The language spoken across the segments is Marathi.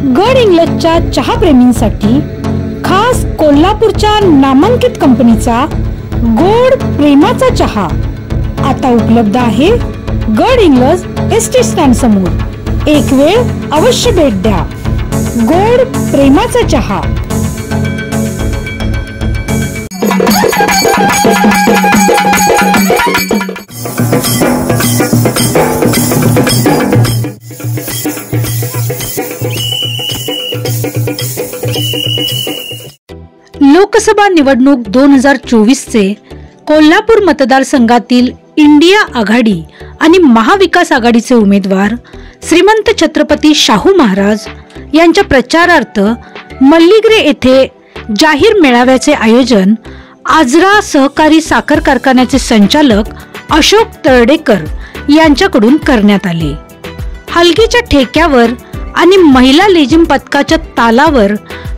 गड इंग्लजच्या चहाप्रेमींसाठी खास कोल्हापूरच्या नामांकित कंपनीचा गोड प्रेमाचा चहा आता उपलब्ध आहे गड इंग्लज एस टी स्टँड समोर. एक वेळ अवश्य भेट द्या. गोड प्रेमाचा चहा. लोकसभा निवडणूक दोन हजार चोवीसचे कोल्हापूर मतदारसंघातील इंडिया आघाडी आणि महाविकास आघाडीचे उमेदवार श्रीमंत छत्रपती शाहू महाराज यांच्या प्रचारार्थ मल्लिग्रे येथे जाहीर मेळाव्याचे आयोजन आजरा सहकारी साखर कारखान्याचे संचालक अशोक तळडेकर यांच्याकडून करण्यात आले. हलगीच्या ठेक्यावर आणि महिला लेझिम पथकाच्या तालावर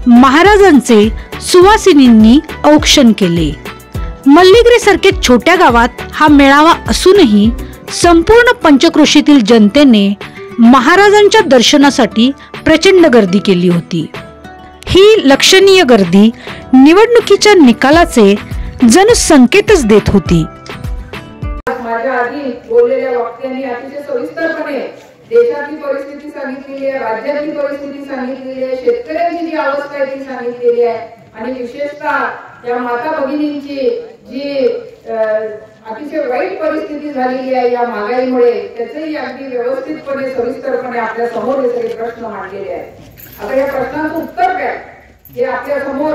महाराजांचे सुवासिनींनी औक्षण केले. मल्लिग्रे सारखे छोट्या गावात हा मेळावा असूनही संपूर्ण पंचक्रोशीतील जनतेने महाराजांच्या दर्शनासाठी प्रचंड गर्दी केली होती. ही लक्षणीय गर्दी निवडणुकीच्या निकालाचे जणू संकेतच देत होती. माझ्या आधी बोललेल्या वक्त्यांनी अतिशय सविस्तरपणे देशातली परिस्थिती सांगितलेली आहे राज्याची परिस्थिती सांगितलेली आहे शेतकऱ्यांची जी अवस्था आहे ती सांगितलेली आहे. आणि विशेषतः या माता भगिनींची जी अतिशय वाईट परिस्थिती झालेली आहे या महागाईमुळे त्याचेही अगदी व्यवस्थितपणे सविस्तरपणे आपल्यासमोर हे सगळे प्रश्न मांडलेले आहेत. आता या प्रश्नांचं उत्तर काय हे आपल्यासमोर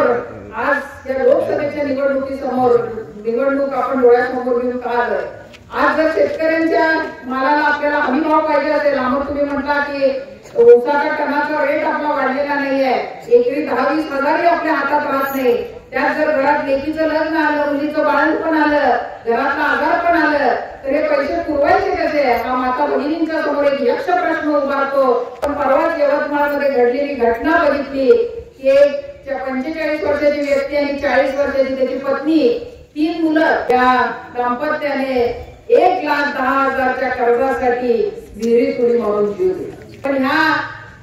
आज या लोकसभेच्या निवडणुकीसमोर निवडणूक आपण डोळ्यासमोर घेऊन का आलं आज जर शेतकऱ्यांच्या मालाला आपल्याला हमी भाव पाहिजे असेल आम्ही तुम्ही म्हणता की उसाचा टनाचा रेट आपला वाढलेला नाहीये. एकरी दहा वीस हजारही आपल्या हातात राहत नाही. त्यात जर घरात लेकीचं लग्न आलं मुलीचं बाळण पण आलं घरातला आजार पण आलं तर हे पैसे पुरवायचे कसे? हा माता भगिनींच्या समोर एक यक्ष प्रश्न उभारतो. पण परवाच यवतमाळमध्ये घडलेली घटना बघितली. की एक पंचेचाळीस वर्षाची व्यक्ती आणि चाळीस वर्षाची त्याची पत्नी तीन मुलं त्या दाम्पत्याने एक लाख दहा हजारच्या कर्जासाठी विहिरीत उडी मारून जीव दिली. पण ह्या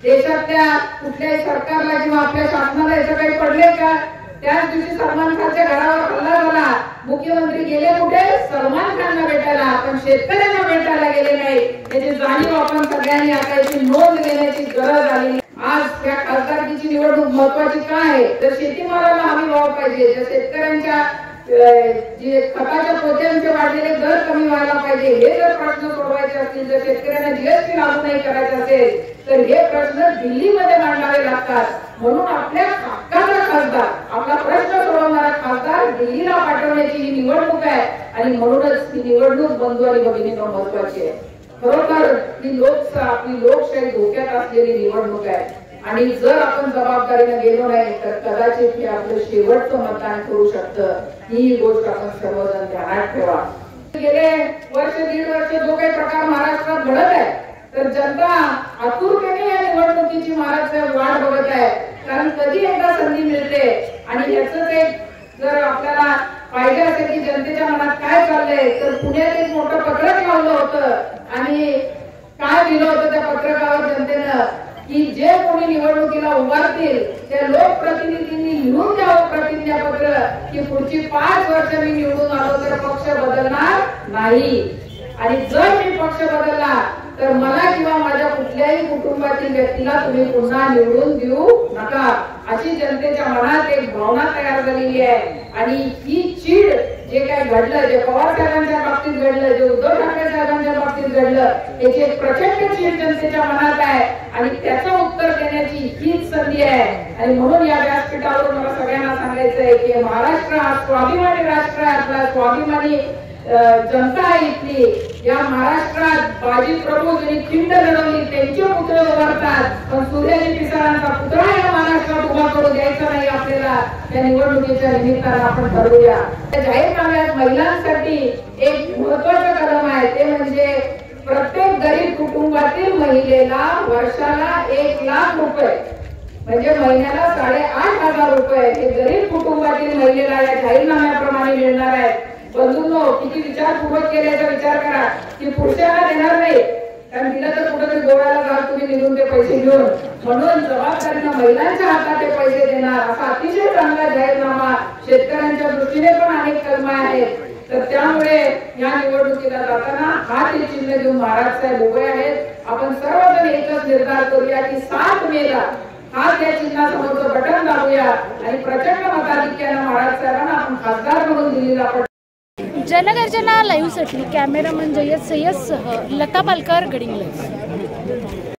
देशातल्या कुठल्याही सरकारला किंवा आपल्या शासनाला याचं काही पडले का? त्याच दिवशी सलमान खानच्या घरावर हल्ला झाला. मुख्यमंत्री गेले कुठे? सलमान खानला भेटायला. पण शेतकऱ्यांना भेटायला गेले नाही. याची जाणीव आपण सगळ्यांनी आता याची नोंद घेण्याची गरज आली आज या खासदारकीची निवडणूक महत्वाची का आहे? तर शेतीमालाला हमी भाव पाहिजे. जर शेतकऱ्यांच्या जे खताच्या पोत्यांचे वाढलेले दर कमी व्हायला पाहिजे हे जर प्रश्न सोडवायचे असतील जर शेतकऱ्यांना जीएसटी लागू नाही करायचं असेल तर हे प्रश्न दिल्लीमध्ये मांडावे लागतात. म्हणून आपल्या हक्काचा खासदार आपला प्रश्न सोडवणारा खासदार दिल्लीला पाठवण्याची ही निवडणूक आहे. आणि म्हणूनच ती निवडणूक बंधू आणि भगिनींना महत्वाची आहे. खरोखर ही लोक आपली लोकशाही धोक्यात असलेली निवडणूक आहे. आणि जर आपण जबाबदारीने गेलो नाही तर कदाचित हे आपलं शेवटचं मतदान करू शकतं. ही गोष्ट आपण सर्वजण ध्यानात ठेवा. गेले वर्ष दीड वर्ष जो काही प्रकार महाराष्ट्रात घडत आहे तर जनता आतुरतेने या निवडणुकीची महाराष्ट्र वाट बघत आहे. कारण कधी एकदा संधी मिळते आणि याच एक जर आपल्याला पाहिजे असेल की जनतेच्या मनात काय चाललंय तर पुण्यात एक मोठं पत्रक लावलं होतं आणि काय दिलं होतं त्या पत्रकावर जनतेनं? की जे कोणी निवडणुकीला उभारतील त्या लोकप्रतिनिधींनी लिहून द्यावं प्रतिज्ञापत्र की पुढची पाच वर्ष मी निवडून आलो तर पक्ष बदलणार नाही. आणि जर मी पक्ष बदलला तर मला किंवा माझ्या कुठल्याही कुटुंबातील व्यक्तीला तुम्ही पुन्हा निवडून देऊ नका. अशी जनतेच्या मनात एक भावना तयार झालेली आहे. आणि ही चीड जे काय घडलं जे पवार साहेबांच्या बाबतीत घडलं जे उद्धव ठाकरे साहेबांच्या बाबतीत घडलं याची एक प्रचंड चीड जनतेच्या मनात आहे आणि त्याचं उत्तर देण्याची हीच संधी आहे. आणि म्हणून या व्यासपीठावर मला सगळ्यांना सांगायचं आहे की महाराष्ट्र हा स्वाभिमानी राष्ट्र आहे. आपला स्वाभिमानी जनता आहे इथली. या महाराष्ट्रात बाजी प्रभू ज्यांनी खिंड लढवली त्यांचे पुतळे उभारतात. पण सूर्याजी पिसारांचा पुतळा या द्यायचा नाही आपल्याला. त्या निवडणुकीच्या निमित्तानं आपण ठरवूया. त्या जाहीरनाम्यात महिलांसाठी एक महत्वाचं कलम आहे. ते म्हणजे प्रत्येक गरीब कुटुंबातील महिलेला वर्षाला एक लाख रुपये म्हणजे महिन्याला साडेआठ हजार रुपये हे गरीब कुटुंबातील महिलेला या जाहीरनाम्याप्रमाणे मिळणार आहेत बंधूंनो किती विचारपूर्वक केल्याचा विचार करा. की पुढच्याला देणार नाही. कारण तिला तर कुठेतरी गोव्याला जा निघून ते पैसे घेऊन. म्हणून जबाबदारीनं महिलांच्या हातात ते पैसे देणार. असा अतिशय चांगला जाहीरनामा शेतकऱ्यांच्या दृष्टीने पण अनेक कलमा आहेत. तर त्यामुळे या निवडणुकीला जाताना हा ते चिन्ह घेऊन महाराज साहेब उभे आहेत. आपण सर्वजण एकच निर्धार करूया की सात मेला हा त्या चिन्हासमोरचं बटन दाबूया आणि प्रचंड मताधिक्यानं महाराज साहेबांना आपण खासदार म्हणून दिलेला पट जनगर्जना लाईव्हसाठी कॅमेरामन जयद सय्यदसह लता पालकर गडिंग्लज.